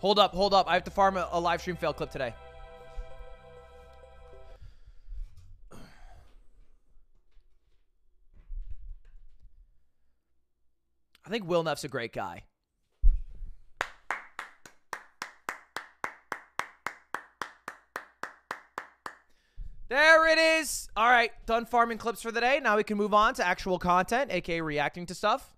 Hold up, hold up. I have to farm a, a live stream fail clip today. I think Will Neff's a great guy. There it is. All right, done farming clips for the day. Now we can move on to actual content, aka reacting to stuff.